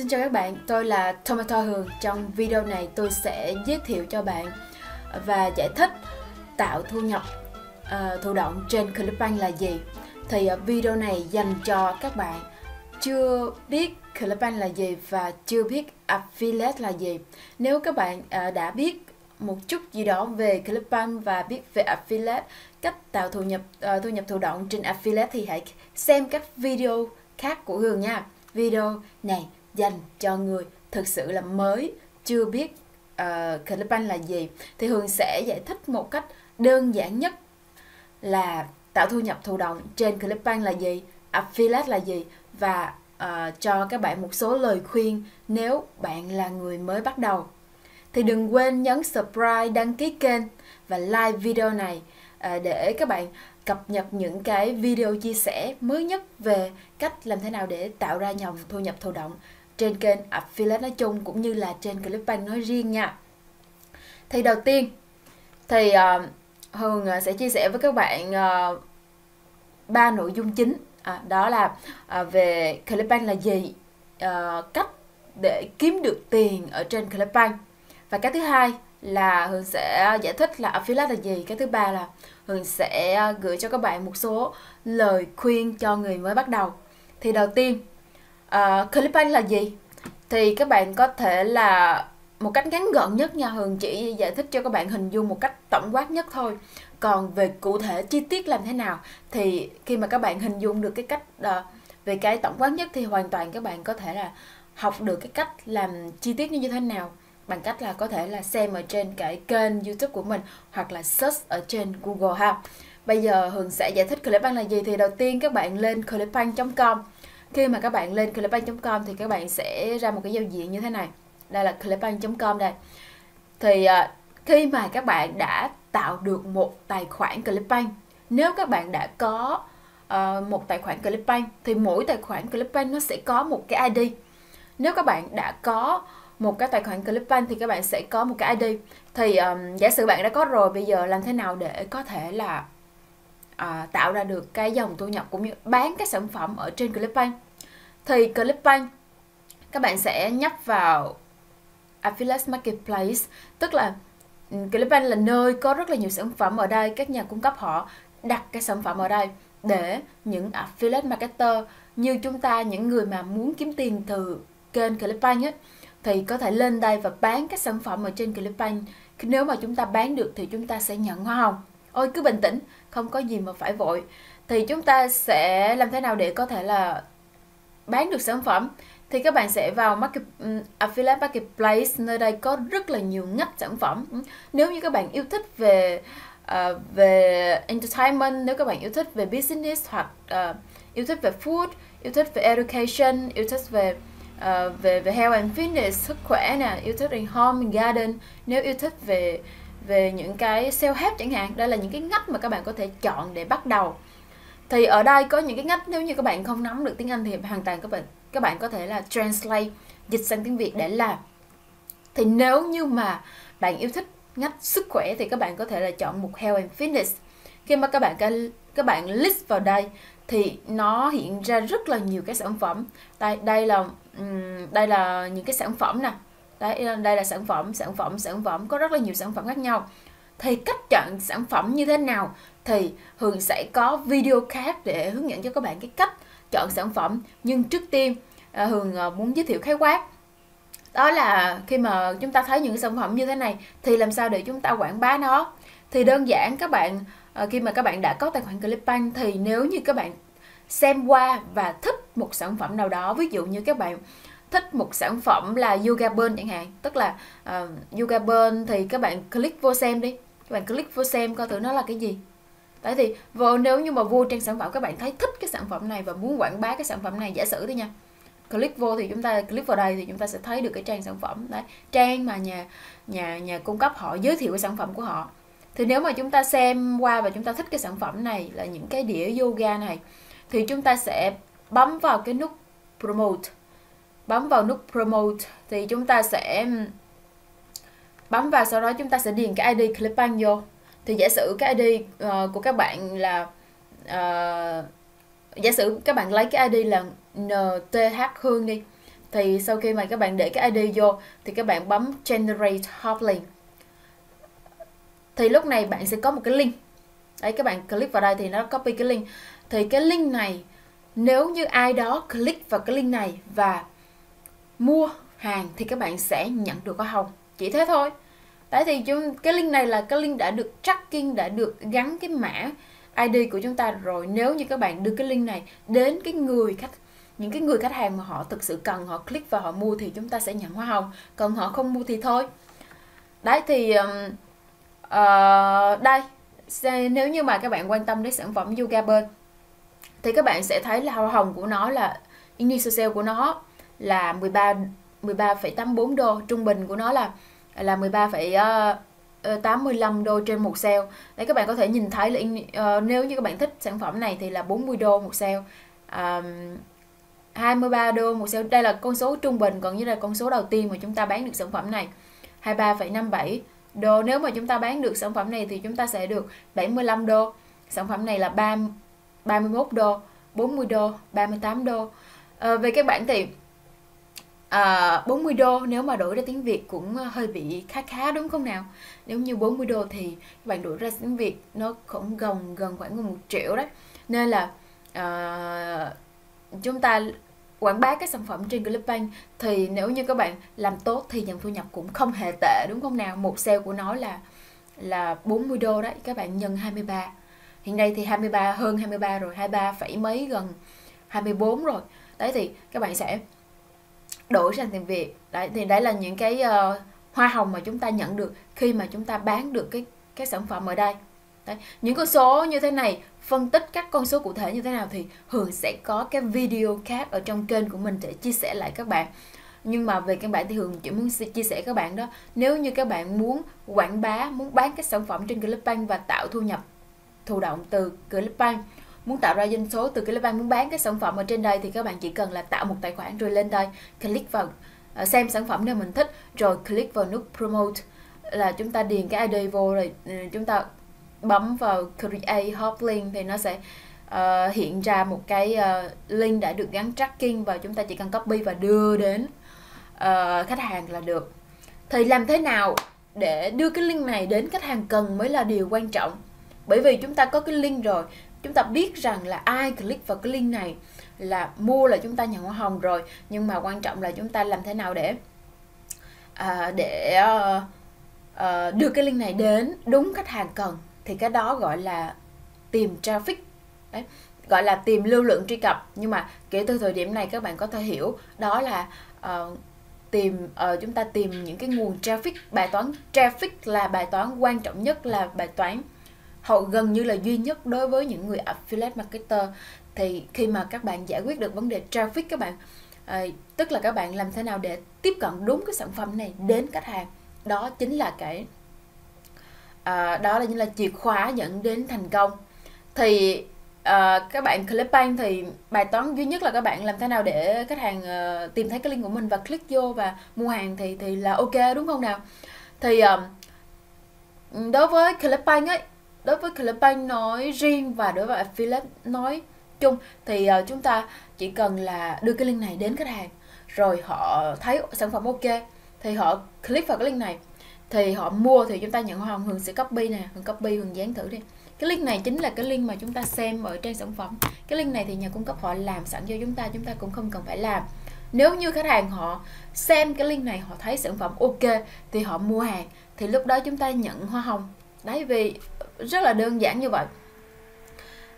Xin chào các bạn, tôi là Tomato Hường. Trong video này tôi sẽ giới thiệu cho bạn và giải thích tạo thu nhập uh, thụ động trên Clickbank là gì. Thì uh, video này dành cho các bạn chưa biết Clickbank là gì và chưa biết Affiliate là gì. Nếu các bạn uh, đã biết một chút gì đó về Clickbank và biết về Affiliate, cách tạo thu nhập uh, thu nhập thụ động trên Affiliate thì hãy xem các video khác của Hường nha. Video này dành cho người thực sự là mới chưa biết ờ, uh, Clickbank là gì thì Hường sẽ giải thích một cách đơn giản nhất là tạo thu nhập thụ động trên Clickbank là gì, affiliate là gì và uh, cho các bạn một số lời khuyên nếu bạn là người mới bắt đầu. Thì đừng quên nhấn subscribe, đăng ký kênh và like video này uh, để các bạn cập nhật những cái video chia sẻ mới nhất về cách làm thế nào để tạo ra dòng thu nhập thụ động trên kênh Affiliate nói chung cũng như là trên Clickbank nói riêng nha. Thì đầu tiên thì uh, Hường ờ, sẽ chia sẻ với các bạn uh, ba nội dung chính. À, đó là uh, về Clickbank là gì, uh, cách để kiếm được tiền ở trên Clickbank và cái thứ hai là Hường sẽ giải thích là affiliate là gì. Cái thứ ba là Hường sẽ gửi cho các bạn một số lời khuyên cho người mới bắt đầu. Thì đầu tiên Ờ, uh, Clickbank là gì? Thì các bạn có thể là một cách ngắn gọn nhất nha Hường chỉ giải thích cho các bạn hình dung một cách tổng quát nhất thôi. Còn về cụ thể chi tiết làm thế nào thì khi mà các bạn hình dung được cái cách uh, về cái tổng quát nhất thì hoàn toàn các bạn có thể là học được cái cách làm chi tiết như thế nào bằng cách là có thể là xem ở trên cái kênh youtube của mình hoặc là search ở trên google ha. Bây giờ hường sẽ giải thích clipbank là gì. Thì đầu tiên các bạn lên clipbank.com khi mà các bạn lên clipbank.com thì các bạn sẽ ra một cái giao diện như thế này. Đây là clipbank.com đây. Thì uh, khi mà các bạn đã tạo được một tài khoản clipbank nếu các bạn đã có uh, một tài khoản clipbank thì mỗi tài khoản clipbank nó sẽ có một cái id nếu các bạn đã có một cái tài khoản clipbank thì các bạn sẽ có một cái id thì um, giả sử bạn đã có rồi bây giờ làm thế nào để có thể là à, tạo ra được cái dòng thu nhập cũng như bán các sản phẩm ở trên Clickbank thì Clickbank các bạn sẽ nhấp vào Affiliate Marketplace tức là ừ, Clickbank là nơi có rất là nhiều sản phẩm ở đây các nhà cung cấp họ đặt cái sản phẩm ở đây để những affiliate marketer như chúng ta những người mà muốn kiếm tiền từ kênh Clickbank ấy, thì có thể lên đây và bán các sản phẩm ở trên Clickbank nếu mà chúng ta bán được thì chúng ta sẽ nhận hoa hồng. Ôi cứ bình tĩnh không có gì mà phải vội. Thì chúng ta sẽ làm thế nào để có thể là bán được sản phẩm? Thì các bạn sẽ vào market, um, affiliate marketplace nơi đây có rất là nhiều ngách sản phẩm. Nếu như các bạn yêu thích về uh, về entertainment nếu các bạn yêu thích về business hoặc uh, yêu thích về food yêu thích về education yêu thích về uh, về về health and fitness sức khỏe nè yêu thích về home and garden nếu yêu thích về về những cái self help chẳng hạn. Đây là những cái ngách mà các bạn có thể chọn để bắt đầu. Thì ở đây có những cái ngách, nếu như các bạn không nắm được tiếng Anh thì hoàn toàn các bạn các bạn có thể là translate, dịch sang tiếng Việt để làm. Thì nếu như mà bạn yêu thích ngách sức khỏe thì các bạn có thể là chọn một health and fitness. Khi mà các bạn các bạn list vào đây thì nó hiện ra rất là nhiều cái sản phẩm. Đây đây là đây là những cái sản phẩm nè. Đấy, ờ, đây là sản phẩm, sản phẩm, sản phẩm, có rất là nhiều sản phẩm khác nhau. Thì cách chọn sản phẩm như thế nào thì Hường sẽ có video khác để hướng dẫn cho các bạn cái cách chọn sản phẩm. Nhưng trước tiên ờ, Hường ờ, muốn giới thiệu khái quát đó là khi mà chúng ta thấy những sản phẩm như thế này thì làm sao để chúng ta quảng bá nó thì đơn giản các bạn khi mà các bạn đã có tài khoản Clickbank thì nếu như các bạn xem qua và thích một sản phẩm nào đó ví dụ như các bạn thích một sản phẩm là yoga burn chẳng hạn. Tức là uh, yoga burn thì các bạn click vô xem đi. Các bạn click vô xem coi thử nó là cái gì. Tại thì vô, nếu như mà vô trang sản phẩm các bạn thấy thích cái sản phẩm này và muốn quảng bá cái sản phẩm này giả sử đi nha. Click vô thì chúng ta click vào đây thì chúng ta sẽ thấy được cái trang sản phẩm. Đấy trang mà nhà nhà nhà cung cấp họ giới thiệu cái sản phẩm của họ. Thì nếu mà chúng ta xem qua và chúng ta thích cái sản phẩm này là những cái đĩa yoga này thì chúng ta sẽ bấm vào cái nút promote bấm vào nút promote thì chúng ta sẽ bấm vào sau đó chúng ta sẽ điền cái ID Clickbank vô. Thì giả sử cái ID uh, ờ, của các bạn là uh, giả sử các bạn lấy cái ID là NTH Hương đi thì sau khi mà các bạn để cái ID vô thì các bạn bấm generate hot link thì lúc này bạn sẽ có một cái link. Đấy các bạn click vào đây thì nó copy cái link. Thì cái link này nếu như ai đó click vào cái link này và mua hàng thì các bạn sẽ nhận được hoa hồng. Chỉ thế thôi. Đấy thì chúng cái link này là cái link đã được tracking đã được gắn cái mã ID của chúng ta rồi. Nếu như các bạn đưa cái link này đến cái người khách những cái người khách hàng mà họ thực sự cần họ click và họ mua thì chúng ta sẽ nhận hoa hồng. Còn họ không mua thì thôi. Đấy thì um, uh, đây. Nếu như mà các bạn quan tâm đến sản phẩm yoga bên thì các bạn sẽ thấy là hoa hồng của nó là initial sale của nó là 13 13,84 đô trung bình của nó là là 13,85 ờ, ờ, đô trên một sale. Đấy các bạn có thể nhìn thấy là uh, nếu như các bạn thích sản phẩm này thì là 40 đô một sale. Um, 23 đô một sale. Đây là con số trung bình còn như là con số đầu tiên mà chúng ta bán được sản phẩm này. 23,57 đô. Nếu mà chúng ta bán được sản phẩm này thì chúng ta sẽ được 75 đô. Sản phẩm này là 3, 31 đô 40 đô 38 đô. À, về các bạn thì Ờ, à, 40 đô nếu mà đổi ra tiếng Việt cũng ờ, hơi bị khá khá đúng không nào? Nếu như 40 đô thì các bạn đổi ra tiếng Việt nó cũng gần gần khoảng một triệu đấy. Nên là à, chúng ta quảng bá các sản phẩm trên Clickbank thì nếu như các bạn làm tốt thì nhận thu nhập cũng không hề tệ đúng không nào? Một sale của nó là là 40 đô đấy các bạn nhân 23 hiện nay thì 23 hơn 23 rồi 23 phẩy mấy gần 24 rồi. Đấy thì các bạn sẽ đổi sang tiền Việt đấy thì đấy là những cái uh, hoa hồng mà chúng ta nhận được khi mà chúng ta bán được cái cái sản phẩm ở đây đấy. những con số như thế này phân tích các con số cụ thể như thế nào thì Hường sẽ có cái video khác ở trong kênh của mình để chia sẻ lại các bạn nhưng mà về căn bản thì Hường chỉ muốn chia sẻ các bạn đó nếu như các bạn muốn quảng bá muốn bán các sản phẩm trên Clickbank và tạo thu nhập thụ động từ Clickbank muốn tạo ra doanh số từ Clickbank muốn bán cái sản phẩm ở trên đây thì các bạn chỉ cần là tạo một tài khoản rồi lên đây click vào ờ, xem sản phẩm nếu mình thích rồi click vào nút promote. Là chúng ta điền cái ID vô rồi ừ, chúng ta bấm vào create hot link thì nó sẽ uh, hiện ra một cái uh, link đã được gắn tracking và chúng ta chỉ cần copy và đưa đến uh, khách hàng là được. Thì làm thế nào để đưa cái link này đến khách hàng cần mới là điều quan trọng? Bởi vì chúng ta có cái link rồi chúng ta biết rằng là ai click vào cái link này là mua là chúng ta nhận hoa hồng rồi nhưng mà quan trọng là chúng ta làm thế nào để à, để uh, uh, đưa cái link này đến đúng khách hàng cần. Thì cái đó gọi là tìm traffic. Đấy gọi là tìm lưu lượng truy cập. Nhưng mà kể từ thời điểm này các bạn có thể hiểu đó là uh, tìm uh, chúng ta tìm những cái nguồn traffic. Bài toán traffic là bài toán quan trọng nhất là bài toán hầu gần như là duy nhất đối với những người affiliate marketer. Thì khi mà các bạn giải quyết được vấn đề traffic các bạn à, tức là các bạn làm thế nào để tiếp cận đúng cái sản phẩm này đến khách hàng đó chính là cái à, đó là như là chìa khóa dẫn đến thành công. Thì à, các bạn Clickbank thì bài toán duy nhất là các bạn làm thế nào để khách hàng à, tìm thấy cái link của mình và click vô và mua hàng thì thì là ok đúng không nào? Thì à, đối với Clickbank ấy đối với Clickbank nói riêng và đối với Philip nói chung thì uh, chúng ta chỉ cần là đưa cái link này đến khách hàng rồi họ thấy sản phẩm ok thì họ click vào cái link này. Thì họ mua thì chúng ta nhận hoa hồng Hường sẽ copy nè Hường copy Hường dán thử đi. Cái link này chính là cái link mà chúng ta xem ở trên sản phẩm. Cái link này thì nhà cung cấp họ làm sẵn cho chúng ta chúng ta cũng không cần phải làm. Nếu như khách hàng họ xem cái link này họ thấy sản phẩm ok thì họ mua hàng thì lúc đó chúng ta nhận hoa hồng. Đấy vì rất là đơn giản như vậy.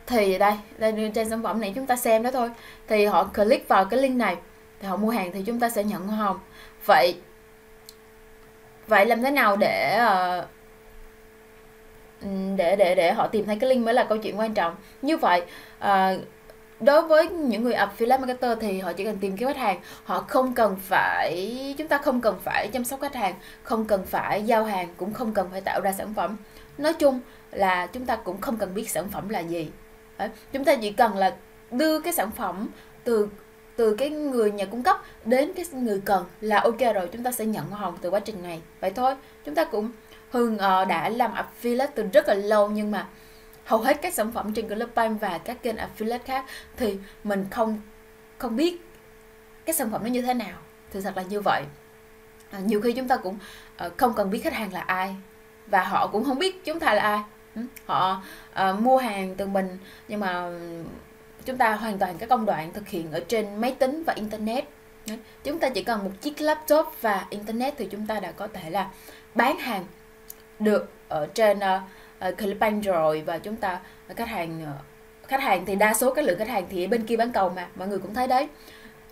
Thì đây đây trên sản phẩm này chúng ta xem đó thôi. Thì họ click vào cái link này, thì họ mua hàng thì chúng ta sẽ nhận hoa hồng vậy vậy làm thế nào để ờ, để để để họ tìm thấy cái link mới là câu chuyện quan trọng. Như vậy ờ, đối với những người affiliate marketer thì họ chỉ cần tìm kiếm khách hàng. Họ không cần phải, chúng ta không cần phải chăm sóc khách hàng, không cần phải giao hàng, cũng không cần phải tạo ra sản phẩm. Nói chung là chúng ta cũng không cần biết sản phẩm là gì. Đấy. chúng ta chỉ cần là đưa cái sản phẩm từ từ cái người nhà cung cấp đến cái người cần là ok rồi chúng ta sẽ nhận hoa hồng từ quá trình này. Vậy thôi chúng ta cũng Hương uh, ờ, đã làm affiliate từ rất là lâu nhưng mà hầu hết các sản phẩm trên Clubbank và các kênh affiliate khác thì mình không không biết cái sản phẩm nó như thế nào. Thì thật là như vậy. À, nhiều khi chúng ta cũng uh, không cần biết khách hàng là ai và họ cũng không biết chúng ta là ai. Ừ. họ uh, mua hàng từ mình nhưng mà chúng ta hoàn toàn các công đoạn thực hiện ở trên máy tính và internet. Chúng ta chỉ cần một chiếc laptop và internet thì chúng ta đã có thể là bán hàng được ở trên ờ, ờ, uh, Clickbank rồi và chúng ta khách hàng khách hàng thì đa số các lượng khách hàng thì ở bên kia bán cầu mà mọi người cũng thấy đấy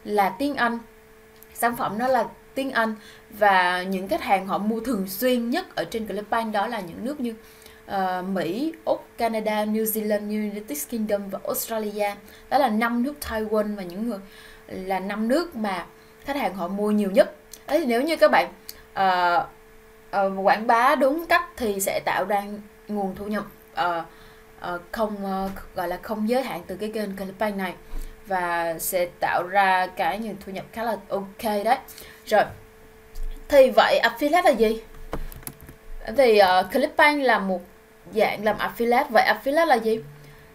là tiếng Anh. Sản phẩm nó là tiếng Anh và những khách hàng họ mua thường xuyên nhất ở trên Clickbank đó là những nước như uh, Mỹ, Úc, Canada, New Zealand, United Kingdom và Australia. Đó là năm nước Taiwan và những người là năm nước mà khách hàng họ mua nhiều nhất. Đấy thì nếu như các bạn uh, uh, quảng bá đúng cách thì sẽ tạo ra nguồn thu nhập uh, uh, không uh, gọi là không giới hạn từ cái kênh Clickbank này và sẽ tạo ra cái nguồn thu nhập khá là ok đấy. Rồi. Thì vậy affiliate là gì? Thì uh, Clickbank là một dạng làm affiliate. Vậy affiliate là gì?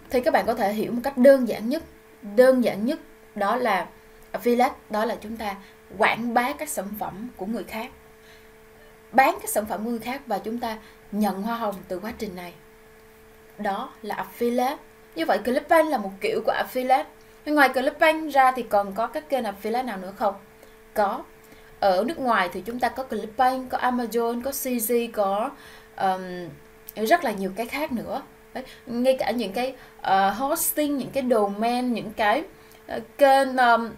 Thì các bạn có thể hiểu một cách đơn giản nhất. Đơn giản nhất đó là affiliate đó là chúng ta quảng bá các sản phẩm của người khác. Bán các sản phẩm của người khác và chúng ta nhận hoa hồng từ quá trình này. Đó là affiliate. Như vậy Clickbank là một kiểu của affiliate. Ngoài Clickbank ra thì còn có các kênh affiliate nào nữa không? Có. Ở nước ngoài thì chúng ta có Clickbank có Amazon có CZ có um, rất là nhiều cái khác nữa. Đấy, ngay cả những cái uh, hosting những cái domain những cái uh, kênh um,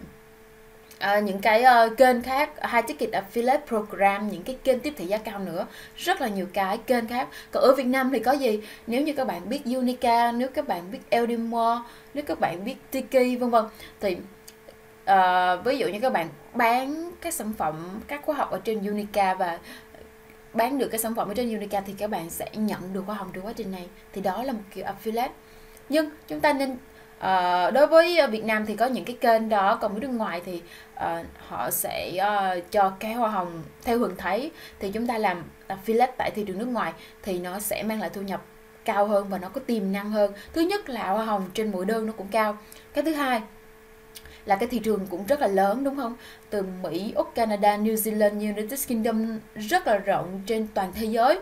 uh, những cái uh, kênh khác hai ticket affiliate program những cái kênh tiếp thị giá cao nữa. Rất là nhiều cái kênh khác. Còn ở Việt Nam thì có gì? Nếu như các bạn biết Unica nếu các bạn biết Eldimore nếu các bạn biết Tiki vân vân. Thì uh, ví dụ như các bạn bán các sản phẩm các khóa học ở trên Unica và bán được cái sản phẩm ở trên Unica thì các bạn sẽ nhận được hoa hồng trong quá trình này. Thì đó là một kiểu affiliate. Nhưng chúng ta nên uh, đối với ờ, Việt Nam thì có những cái kênh đó còn với nước ngoài thì uh, họ sẽ uh, cho cái hoa hồng theo Hường thấy. Thì chúng ta làm affiliate tại thị trường nước ngoài thì nó sẽ mang lại thu nhập cao hơn và nó có tiềm năng hơn. Thứ nhất là hoa hồng trên mỗi đơn nó cũng cao. Cái thứ hai là cái thị trường cũng rất là lớn đúng không? Từ Mỹ, Úc, Canada, New Zealand, United Kingdom rất là rộng trên toàn thế giới.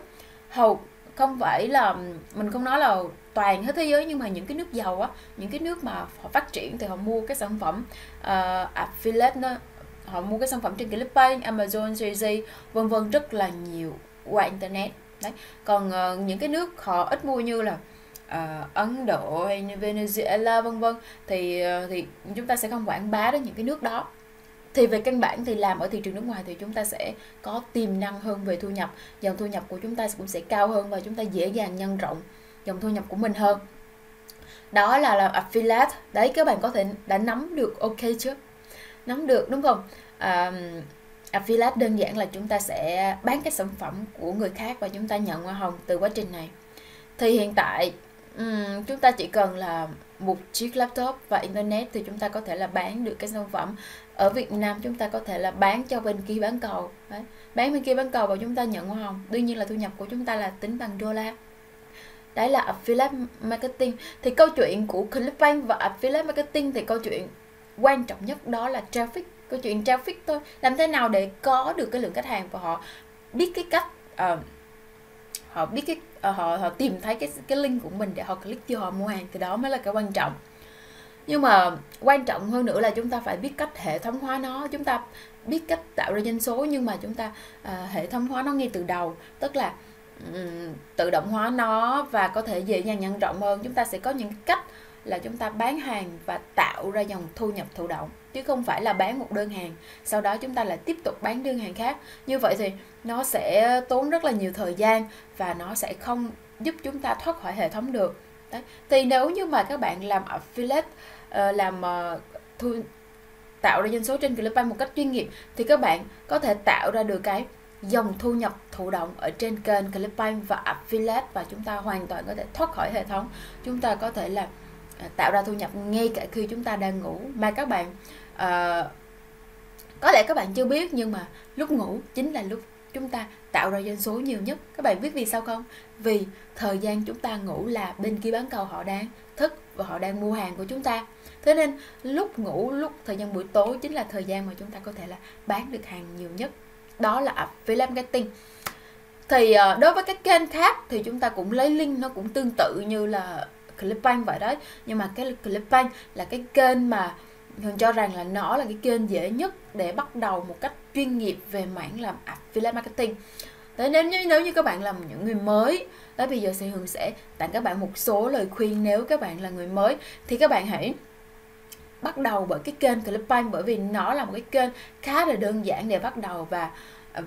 Hầu không phải là mình không nói là toàn hết thế giới nhưng mà những cái nước giàu á, những cái nước mà họ phát triển thì họ mua cái sản phẩm uh, affiliate nó họ mua cái sản phẩm trên Clickbank, Amazon, CZ vân vân rất là nhiều qua internet. Đấy. Còn uh, những cái nước họ ít mua như là uh, Ấn Độ hay Venezuela vân vân thì uh, thì chúng ta sẽ không quảng bá đến những cái nước đó. Thì về căn bản thì làm ở thị trường nước ngoài thì chúng ta sẽ có tiềm năng hơn về thu nhập dòng thu nhập của chúng ta cũng sẽ cao hơn và chúng ta dễ dàng nhân rộng dòng thu nhập của mình hơn. Đó là làm affiliate đấy các bạn có thể đã nắm được ok chưa nắm được đúng không? Um, affiliate đơn giản là chúng ta sẽ bán cái sản phẩm của người khác và chúng ta nhận hoa hồng từ quá trình này. Thì hiện tại Ừm, chúng ta chỉ cần là một chiếc laptop và internet thì chúng ta có thể là bán được cái sản phẩm. Ở Việt Nam chúng ta có thể là bán cho bên kia bán cầu. Đấy. Bán bên kia bán cầu và chúng ta nhận hoa hồng. Đương nhiên là thu nhập của chúng ta là tính bằng đô la. Đấy là affiliate marketing. Thì câu chuyện của Clickbank và affiliate marketing thì câu chuyện quan trọng nhất đó là traffic. Câu chuyện traffic thôi. Làm thế nào để có được cái lượng khách hàng và họ biết cái cách uh, họ biết cái uh, họ họ tìm thấy cái cái link của mình để họ click vô họ mua hàng thì đó mới là cái quan trọng. Nhưng mà quan trọng hơn nữa là chúng ta phải biết cách hệ thống hóa nó chúng ta biết cách tạo ra doanh số nhưng mà chúng ta uh, hệ thống hóa nó ngay từ đầu. Tức là um, tự động hóa nó và có thể dễ dàng nhân rộng hơn. Chúng ta sẽ có những cách là chúng ta bán hàng và tạo ra dòng thu nhập thụ động, chứ không phải là bán một đơn hàng, sau đó chúng ta lại tiếp tục bán đơn hàng khác. Như vậy thì nó sẽ tốn rất là nhiều thời gian và nó sẽ không giúp chúng ta thoát khỏi hệ thống được. Đấy. thì nếu như mà các bạn làm affiliate ờ, làm ờ, thu, tạo ra doanh số trên Clickbank một cách chuyên nghiệp, thì các bạn có thể tạo ra được cái dòng thu nhập thụ động ở trên kênh Clickbank và affiliate và chúng ta hoàn toàn có thể thoát khỏi hệ thống. Chúng ta có thể là tạo ra thu nhập ngay cả khi chúng ta đang ngủ. Mà các bạn uh, có lẽ các bạn chưa biết nhưng mà lúc ngủ chính là lúc chúng ta tạo ra doanh số nhiều nhất. Các bạn biết vì sao không? Vì thời gian chúng ta ngủ là bên kia bán cầu họ đang thức và họ đang mua hàng của chúng ta. Thế nên lúc ngủ lúc thời gian buổi tối chính là thời gian mà chúng ta có thể là bán được hàng nhiều nhất. Đó là affiliate marketing. Thì ờ, đối với các kênh khác thì chúng ta cũng lấy link nó cũng tương tự như là Clickbank vậy đấy. Nhưng mà cái Clickbank là cái kênh mà Hường cho rằng là nó là cái kênh dễ nhất để bắt đầu một cách chuyên nghiệp về mảng làm affiliate marketing. Thế nếu như nếu như các bạn là những người mới, đó, bây giờ sẽ Hường sẽ tặng các bạn một số lời khuyên nếu các bạn là người mới. Thì các bạn hãy bắt đầu bởi cái kênh Clickbank bởi vì nó là một cái kênh khá là đơn giản để bắt đầu và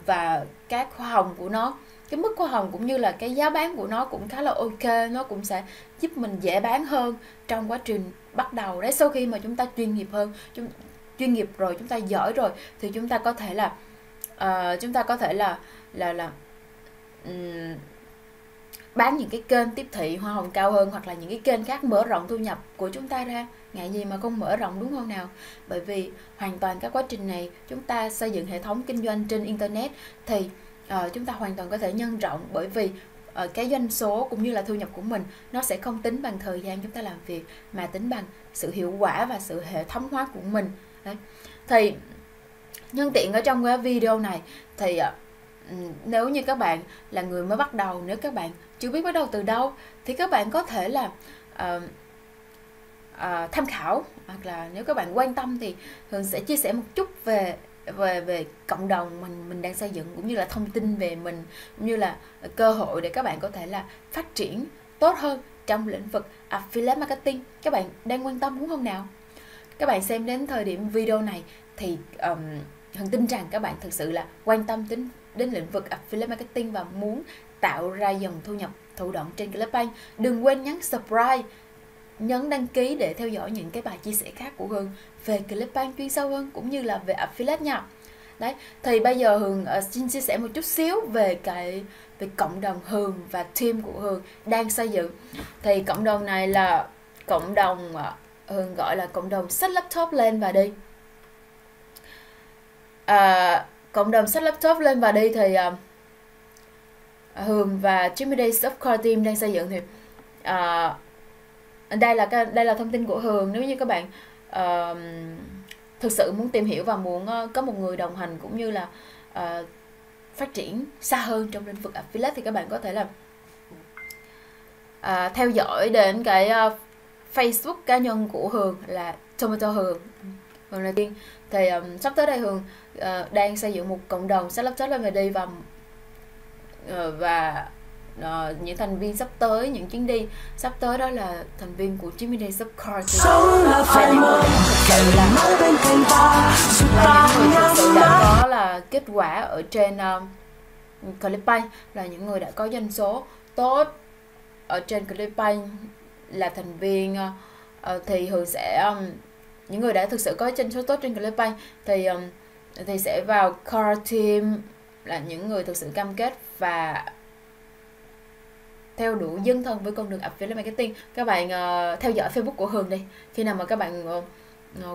và các khoa hồng của nó cái mức hoa hồng cũng như là cái giá bán của nó cũng khá là ok nó cũng sẽ giúp mình dễ bán hơn trong quá trình bắt đầu đấy. Sau khi mà chúng ta chuyên nghiệp hơn chúng chuyên nghiệp rồi chúng ta giỏi rồi thì chúng ta có thể là uh, chúng ta có thể là là là um, bán những cái kênh tiếp thị hoa hồng cao hơn hoặc là những cái kênh khác mở rộng thu nhập của chúng ta ra. Ngại gì mà không mở rộng đúng không nào? Bởi vì hoàn toàn các quá trình này chúng ta xây dựng hệ thống kinh doanh trên internet thì uh, chúng ta hoàn toàn có thể nhân rộng bởi vì uh, cái doanh số cũng như là thu nhập của mình nó sẽ không tính bằng thời gian chúng ta làm việc mà tính bằng sự hiệu quả và sự hệ thống hóa của mình Đấy. thì nhân tiện ở trong cái video này thì uh, nếu như các bạn là người mới bắt đầu nếu các bạn chưa biết bắt đầu từ đâu thì các bạn có thể là uh, uh, tham khảo hoặc là nếu các bạn quan tâm thì thường sẽ chia sẻ một chút về về về cộng đồng mình mình đang xây dựng cũng như là thông tin về mình cũng như là cơ hội để các bạn có thể là phát triển tốt hơn trong lĩnh vực affiliate marketing. Các bạn đang quan tâm đúng không nào? Các bạn xem đến thời điểm video này thì um, hằng tin rằng các bạn thực sự là quan tâm đến đến lĩnh vực affiliate marketing và muốn tạo ra dòng thu nhập thụ động trên Clickbank đừng quên nhấn subscribe nhấn đăng ký để theo dõi những cái bài chia sẻ khác của Hương về Clickbank chuyên sâu hơn cũng như là về affiliate nha. Đấy, thì bây giờ Hương ờ, xin chia sẻ một chút xíu về cái về cộng đồng Hương và team của Hương đang xây dựng. Thì cộng đồng này là cộng đồng ờ, Hương gọi là cộng đồng sách laptop lên và đi. À, cộng đồng sách laptop lên và đi thì uh, Hương và Jimmy Day Softcore Team đang xây dựng thì uh, đây là cái đây là thông tin của Hường. Nếu như các bạn uh, thực sự muốn tìm hiểu và muốn uh, có một người đồng hành cũng như là uh, phát triển xa hơn trong lĩnh vực affiliate thì các bạn có thể là uh, theo dõi đến cái uh, Facebook cá nhân của Hường là Tomato Hường. Hường là tiên. Thì um, sắp tới đây Hường uh, đang xây dựng một cộng đồng sẽ lắp chất lên về đi và uh, và uh, những thành viên sắp tới những chuyến đi sắp tới đó là thành viên của Jimmy Day Subcard là những người thực sự là, là những người thực sự đã có là kết quả ở trên uh, Clickbank là những người đã có doanh số tốt. Ở trên Clickbank là thành viên uh, thì thường sẽ um, những người đã thực sự có doanh số tốt trên Clickbank thì um, thì sẽ vào core team là những người thực sự cam kết và theo đuổi dân thân với con đường affiliate marketing. Các bạn uh, theo dõi facebook của hường đi. Khi nào mà các bạn uh,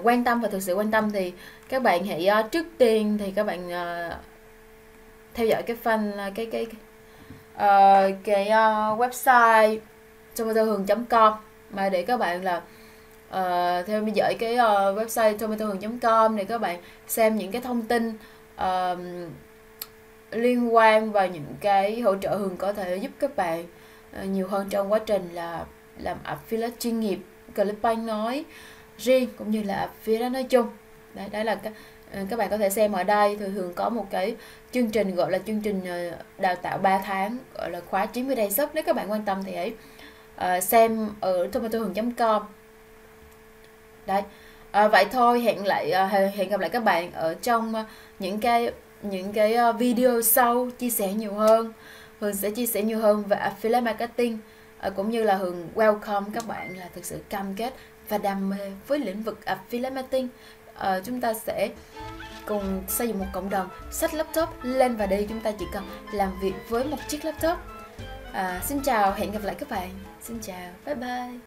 quan tâm và thực sự quan tâm thì các bạn hãy uh, trước tiên thì các bạn uh, theo dõi cái fan cái cái uh, cái uh, website tomatohường.com mà để các bạn là uh, theo dõi cái uh, website tomatohường.com để các bạn xem những cái thông tin uh, liên quan và những cái hỗ trợ hường có thể giúp các bạn Ờ, nhiều hơn trong quá trình là làm affiliate chuyên nghiệp Clickbank nói riêng cũng như là affiliate nói chung. Đấy, đấy là các ờ, các bạn có thể xem ở đây thì thường có một cái chương trình gọi là chương trình ờ, đào tạo 3 tháng gọi là khóa 90 day sub nếu các bạn quan tâm thì ấy uh, xem ở tomatohường.com đấy à, vậy thôi hẹn lại hẹn gặp lại các bạn ở trong những cái những cái video sau chia sẻ nhiều hơn. Hường sẽ chia sẻ nhiều hơn về affiliate marketing ờ, cũng như là Hường welcome các bạn là thực sự cam kết và đam mê với lĩnh vực affiliate marketing. À, chúng ta sẽ cùng xây dựng một cộng đồng sách laptop lên và đi chúng ta chỉ cần làm việc với một chiếc laptop. À, xin chào, hẹn gặp lại các bạn. Xin chào, bye bye.